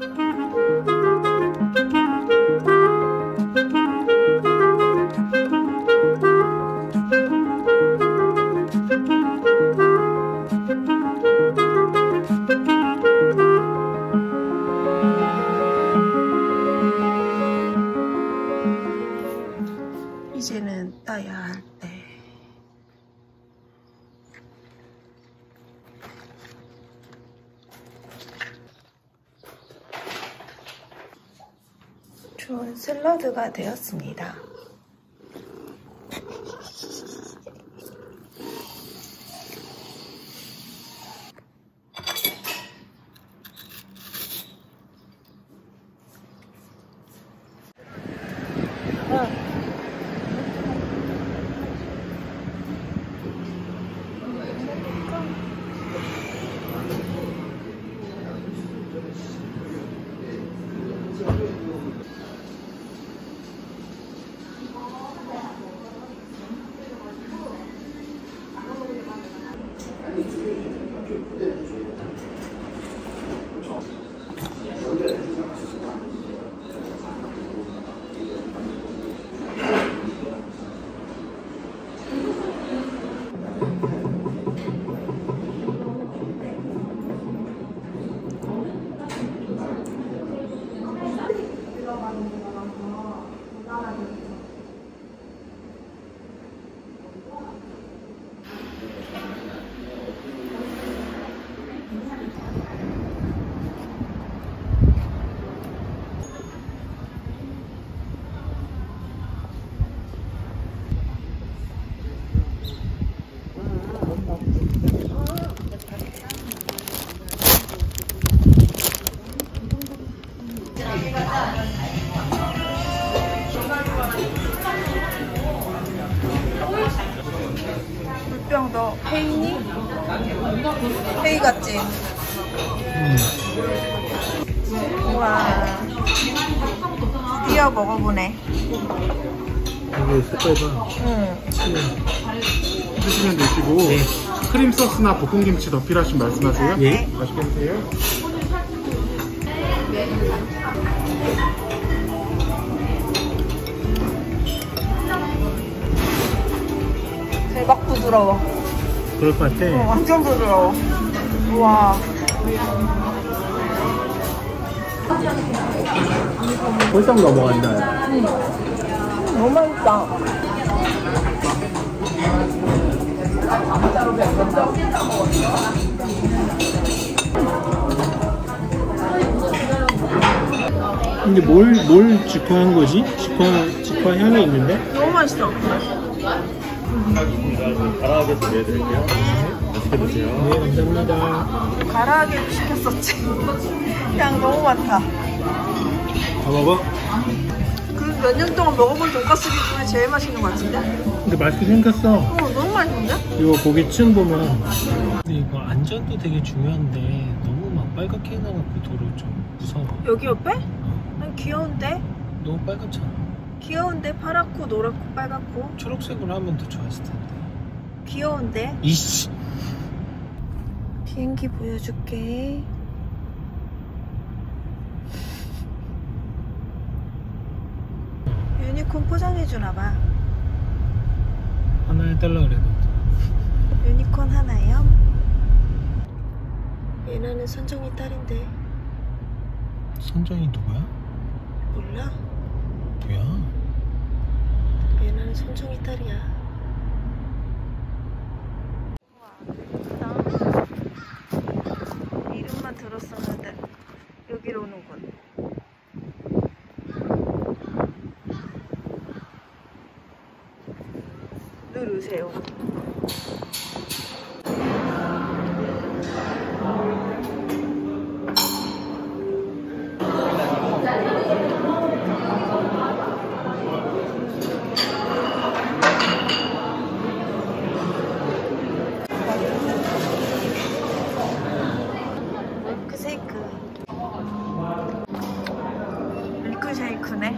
이제 되었습니다. 이게 색깔봐. 응 드시면 되시고 크림 소스나 볶음김치 더 필요하신 말씀하세요. 예. 맛있게 드세요. 대박 부드러워 그럴 것 어, 같아. 완전 부드러워 우와 벌써 넘어간다. 너무 맛있다 근데 뭘, 뭘 직화한 거지? 직화, 직화 향이 있는데? 너무 맛있어 가라하게 준비해드릴게요. 맛있게 드세요. 네, 감사합니다. 가라하게 시켰었지 그냥 너무 많다 다 먹어? 그몇년 동안 먹어본 돈가스 중에 제일 맛있는 것 같은데? 근데 맛있게 생겼어. 어 너무 맛있는데? 이거 고기 층 보면. 근데 이거 안전도 되게 중요한데 너무 막 빨갛게 해놔갖고 도로 좀 무서워. 여기 옆에? 아니 귀여운데? 너무 빨갛잖아. 귀여운데 파랗고 노랗고 빨갛고 초록색으로 하면 더 좋았을 텐데. 귀여운데? 이씨. 비행기 보여줄게 유니콘 포장해 주나봐 하나 해달라 그래도. 유니콘 하나요? 얘나는 선정이 딸인데 선정이 누구야? 몰라? 뭐야? 얘나는 선정이 딸이야 이름만 들었었는데 여기로 오는군 누르세요 밀크쉐이크 밀크쉐이크네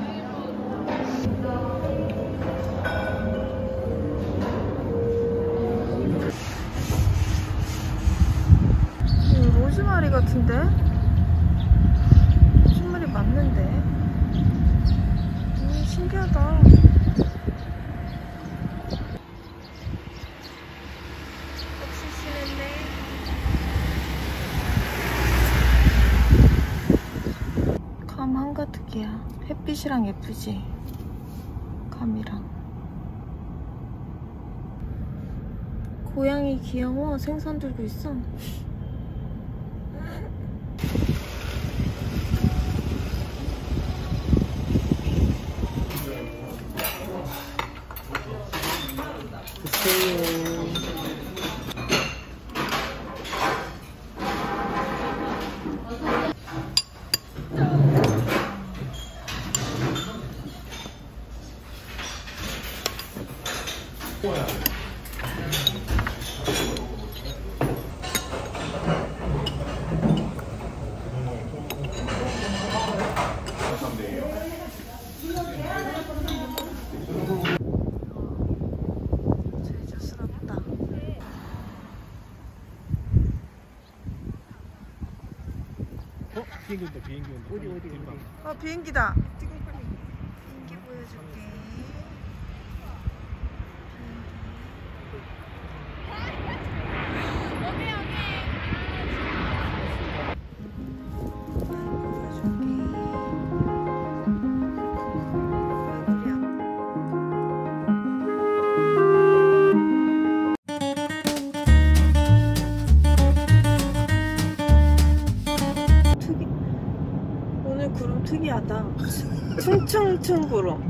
이거 로즈마리 같은데? 여기야. 햇빛이랑 예쁘지? 감이랑. 고양이 귀여워. 생선 들고 있어. 어? 비행기 온다 비행기 온다 어디 어디 어디 아 비행기다. 비행기 보여줄게.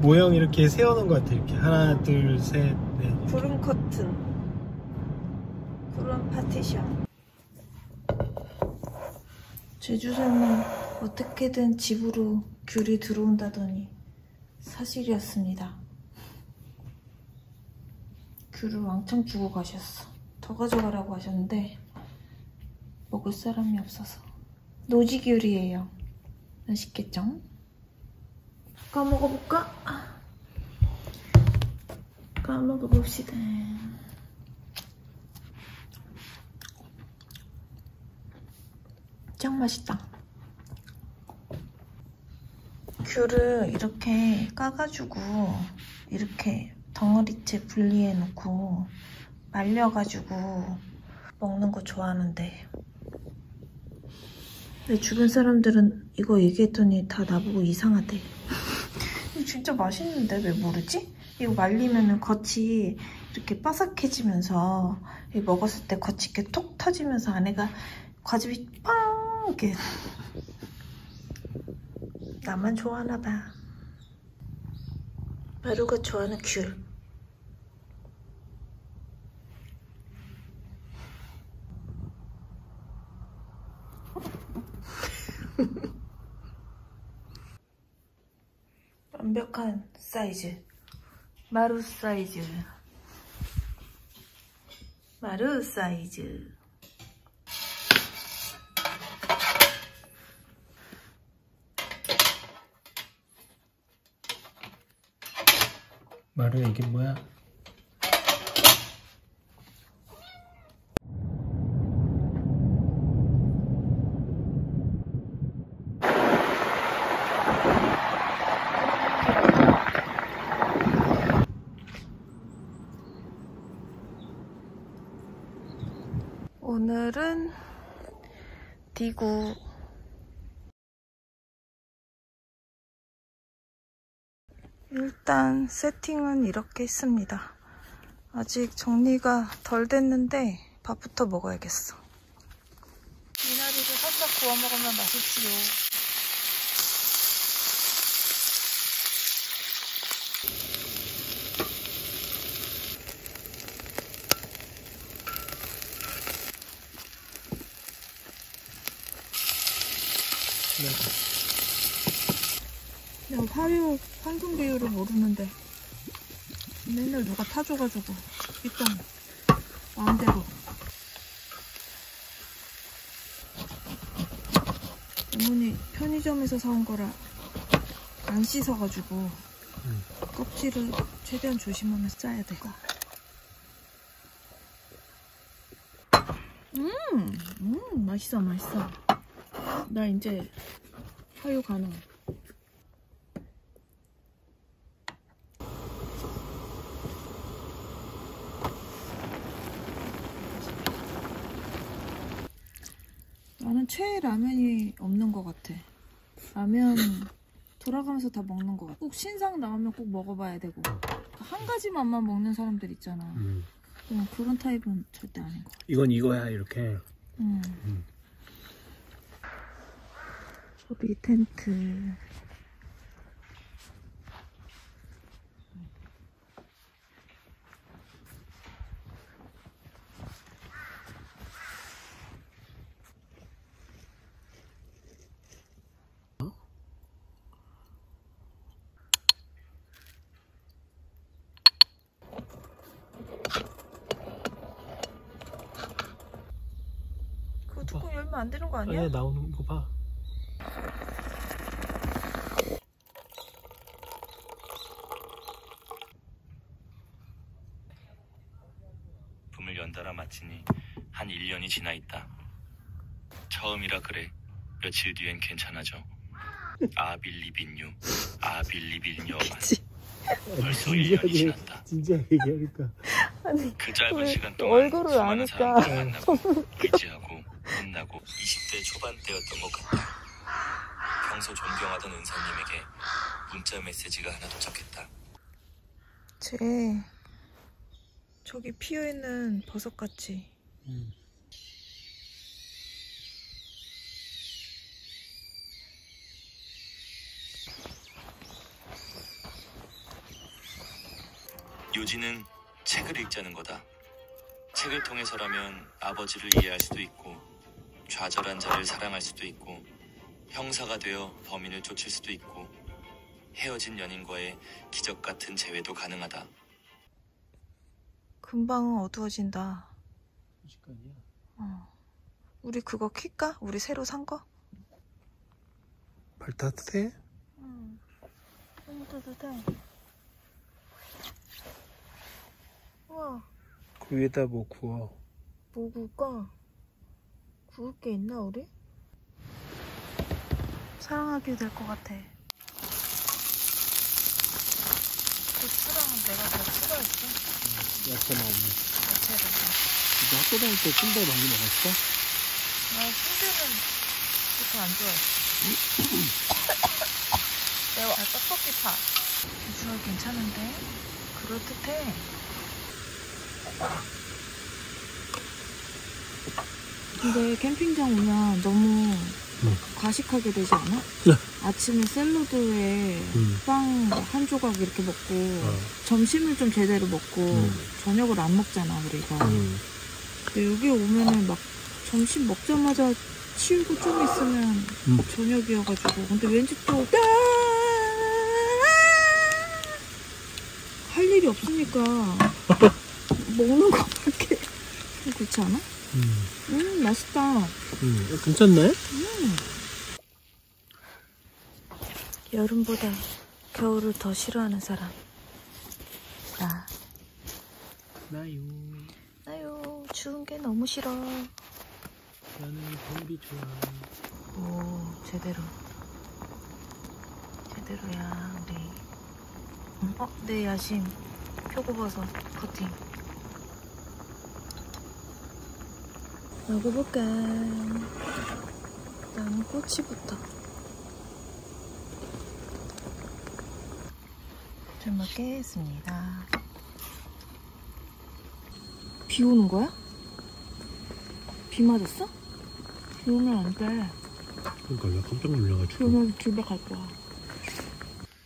모형 이렇게 세워놓은 것 같아 이렇게 하나 둘셋 넷 구름 커튼. 구름 파티션. 제주사는 어떻게든 집으로 귤이 들어온다더니 사실이었습니다. 귤을 왕창 주고 가셨어. 더 가져가라고 하셨는데 먹을 사람이 없어서 노지귤이에요. 맛있겠죠? 까먹어볼까? 까먹어봅시다. 짱 맛있다. 귤을 이렇게 까가지고 이렇게 덩어리째 분리해 놓고 말려가지고 먹는 거 좋아하는데 내 주변 사람들은 이거 얘기했더니 다 나보고 이상하대. 진짜 맛있는데 왜 모르지? 이거 말리면은 겉이 이렇게 바삭해지면서 이거 먹었을 때 겉이 이렇게 톡 터지면서 안에가 과즙이 빵 이렇게 나만 좋아하나 봐. 마루가 좋아하는 귤. 완벽한 사이즈. 마루 사이즈. 마루 사이즈. 마루야 이게 뭐야? 오늘은 디구 세팅은 이렇게 했습니다. 아직 정리가 덜 됐는데 밥부터 먹어야겠어. 미나리를 살짝 구워 먹으면 맛있지요. 내가 화류 환경 비율을 모르는데 맨날 누가 타줘가지고 일단 마음대로 어머니 편의점에서 사온 거라 안 씻어가지고 껍질을 최대한 조심하면서 짜야 돼. 음, 음, 맛있어, 맛있어. 나 이제 화유 가능. 최애 라면이 없는 것 같아. 라면 돌아가면서 다 먹는 것 같아. 꼭 신상 나오면 꼭 먹어봐야 되고. 한 가지 맛만 먹는 사람들 있잖아. 음. 음, 그런 타입은 절대 아닌 것 같아. 이건 이거야 이렇게. 음. 음. 소비 텐트. 뚜껑 열면 안 되는 거 아니야? 아니야 나오는 거 봐. 품을 연달아 마치니 한 1년이 지나 있다. 처음이라 그래. 며칠 뒤엔 괜찮아져. 아빌리빈유, 아빌리빈유. 벌써 1년이 지났다. 진짜 얘기하니까. 그 짧은 왜 시간 동안 얼굴을 수많은 아니까. 사람들을 만나고 의지하고 20대 초반대였던 것 같다. 평소 존경하던 은사님에게 문자 메시지가 하나 도착했다. 쟤 저기 피어있는 버섯 같지? 음. 요지는 책을 읽자는 거다. 책을 통해서라면 아버지를 이해할 수도 있고 좌절한 자를 사랑할 수도 있고 형사가 되어 범인을 쫓을 수도 있고 헤어진 연인과의 기적 같은 재회도 가능하다. 금방 어두워진다. 시간이야. 어. 우리 그거 킬까? 우리 새로 산 거? 발 따뜻해? 응. 너무 따뜻해. 우와, 그 위에다 뭐 구워. 뭐 구울까? 구울 게 있나, 우리? 사랑하게 될 것 같아. 고추랑은 내가 다 추가했어. 야채 나오는. 야채를. 이거 학교 다닐 때 찜닭 많이 먹었어? 나 순대는 그렇게 안 좋아해. 매워. 아, 떡볶이 파. 비주얼 괜찮은데? 그럴듯해. 근데 캠핑장 오면 너무 과식하게 되지 않아? 네. 아침에 샐러드에 음. 빵한 조각 이렇게 먹고 어. 점심을 좀 제대로 먹고 음. 저녁을 안 먹잖아 우리가 음. 근데 여기 오면은 막 점심 먹자마자 치우고 좀 있으면 음. 저녁이어가지고 근데 왠지 또 할 일이 없으니까 먹는 거밖에 그렇지 않아? 음. 음 맛있다 음. 괜찮네? 여름보다 겨울을 더 싫어하는 사람 나 나요. 나요 추운 게 너무 싫어 나는 겨울이 좋아. 오 제대로 제대로야 우리 응? 어? 내 야심 표고버섯 커팅 먹어볼까 나는 꼬치부터 잘 먹겠습니다 비 오는 거야? 비 맞았어? 비 오면 안 돼 그러니까 나 깜짝 놀라가지고. 그러면 집에 갈 거야.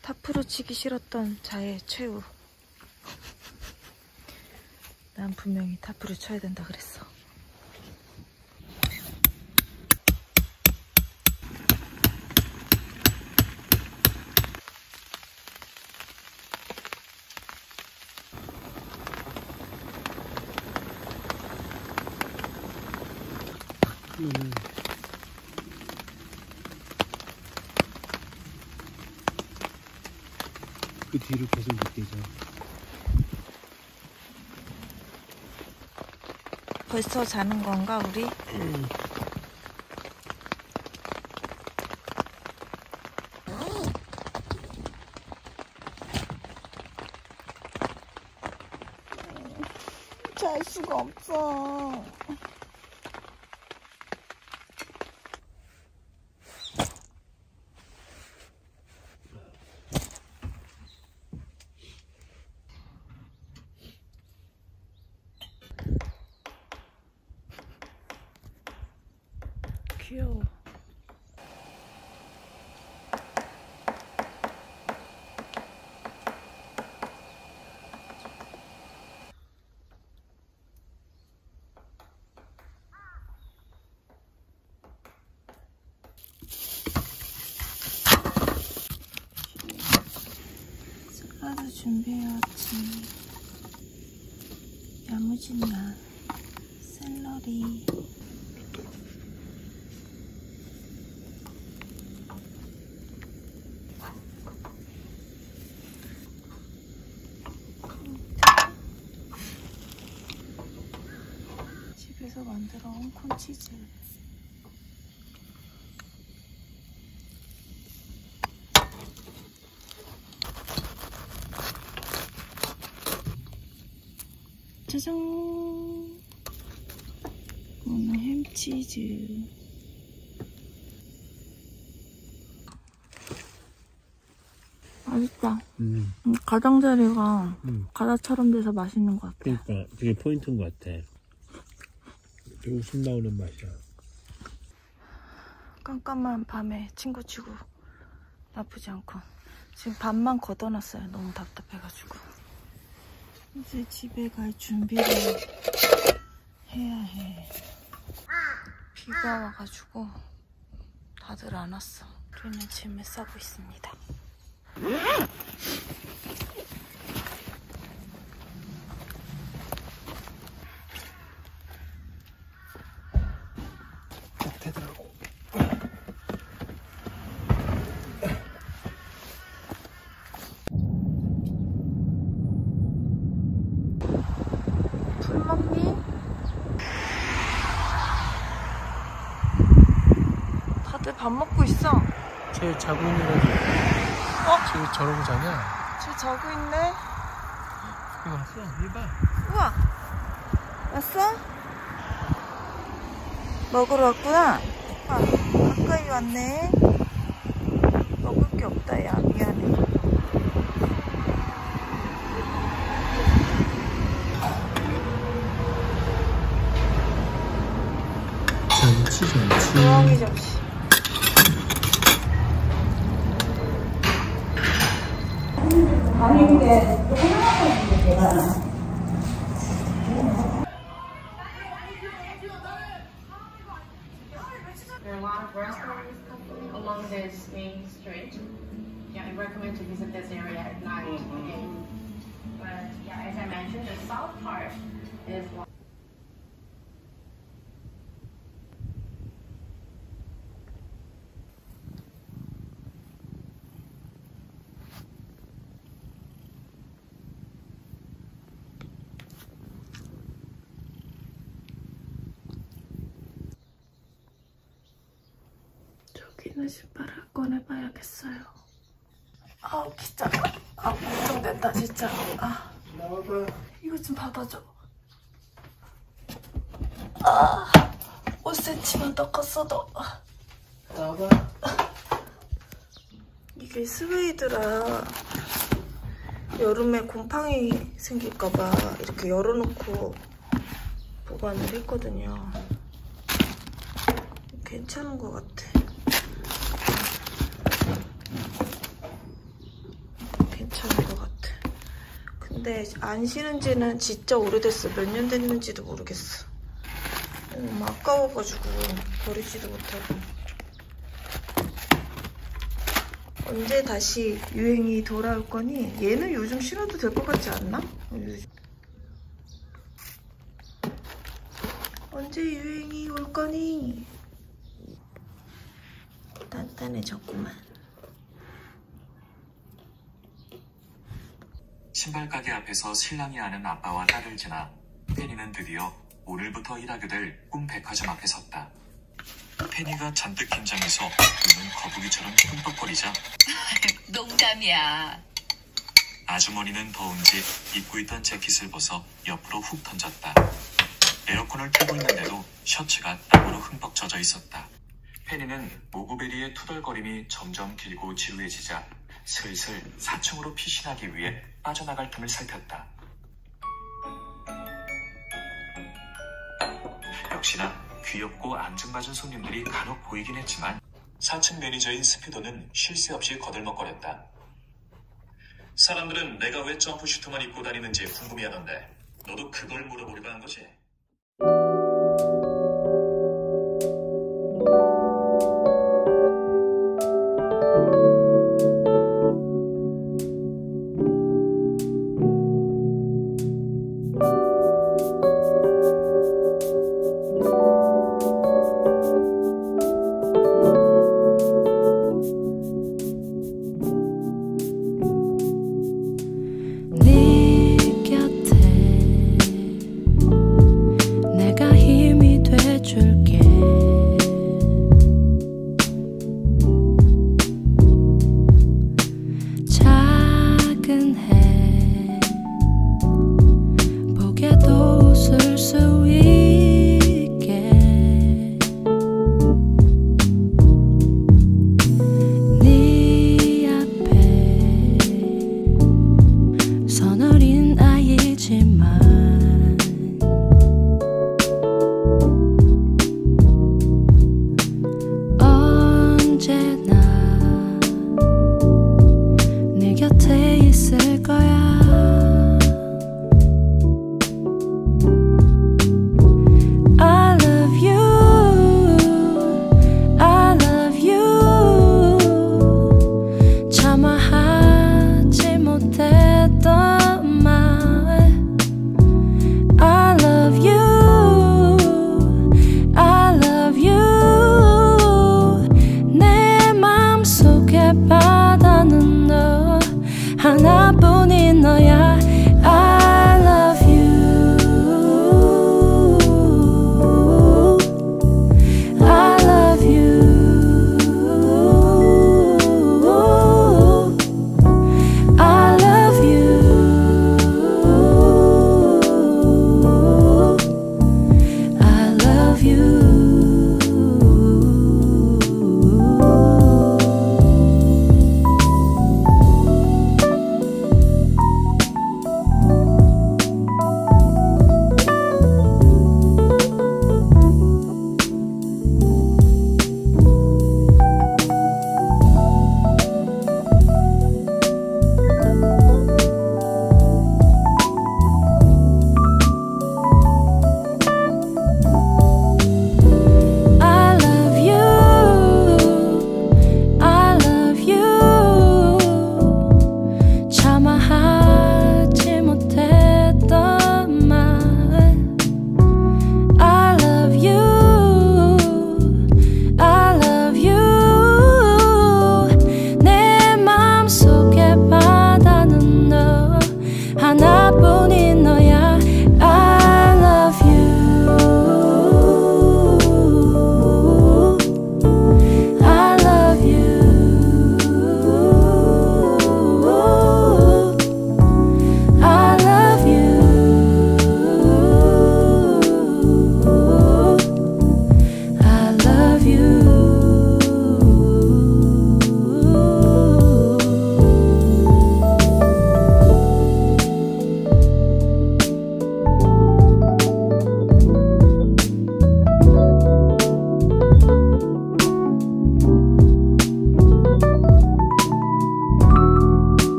타프로 치기 싫었던 자의 최후. 난 분명히 타프를 쳐야 된다 그랬어. 그러면은 그 뒤를 계속 느끼자. 벌써 자는 건가 우리? 잘 수가 없어. 귀여워. 샐러드 준비해왔지. 야무진나 샐러리. 집에서 만들어 온 콘치즈. 짜잔! 오늘 햄치즈. 맛있다. 음, 음, 가장자리가 음. 가다처럼 돼서 맛있는 것 같아. 그러니까 그게 포인트인 것 같아. 그리고 숨 나오는 맛이야. 깜깜한 밤에 친구 치고 나쁘지 않고 지금 밤만 걷어놨어요. 너무 답답해가지고 이제 집에 갈 준비를 해야 해. 비가 와가지고 다들 안 왔어. 우리는 짐을 싸고 있습니다. 되더라고. 불 먹니? 다들 밥 먹고 있어. 쟤 자고 있는 거지? 어? 쟤 저러고 자냐? 쟤 자고 있네. 이거 왔어. 이봐. 우와! 왔어? 먹으러 왔구나? 아, 가까이 왔네. 먹을 게 없다, 야. 미안해. 전치 전치. 조용히 접시. There are a lot of restaurants along this main street. Yeah, I recommend to visit this area at night. Okay. But yeah, as I mentioned, the south part is 저기는 신발을 꺼내봐야겠어요. 아우, 귀찮아. 아, 걱정된다, 진짜. 아. 이거 좀 받아줘. 아, 5cm만 더 컸어도. 나와봐. 이게 스웨이드라 여름에 곰팡이 생길까봐 이렇게 열어놓고 보관을 했거든요. 괜찮은 것 같아. 괜찮은 것 같아. 근데 안 신은 지는 진짜 오래됐어. 몇 년 됐는지도 모르겠어. 너무 아까워가지고 버리지도 못하고. 언제 다시 유행이 돌아올 거니? 얘는 요즘 신어도 될 것 같지 않나? 언제 유행이 올 거니? 단단해졌구만. 신발 가게 앞에서 신랑이 아는 아빠와 딸을 지나 페니는 드디어 오늘부터 일하게 될 꿈 백화점 앞에 섰다. 페니가 잔뜩 긴장해서 눈은 거북이처럼 흠뻑거리자 농담이야. 아주머니는 더운지 입고 있던 재킷을 벗어 옆으로 훅 던졌다. 에어컨을 켜고 있는데도 셔츠가 땀으로 흠뻑 젖어 있었다. 페니는 모구베리의 투덜거림이 점점 길고 지루해지자 슬슬 4층으로 피신하기 위해 빠져나갈 틈을 살폈다. 역시나 귀엽고 앙증맞은 손님들이 간혹 보이긴 했지만 4층 매니저인 스피도는 쉴 새 없이 거들먹거렸다. 사람들은 내가 왜 점프슈트만 입고 다니는지 궁금해하던데 너도 그걸 물어보려고 한 거지?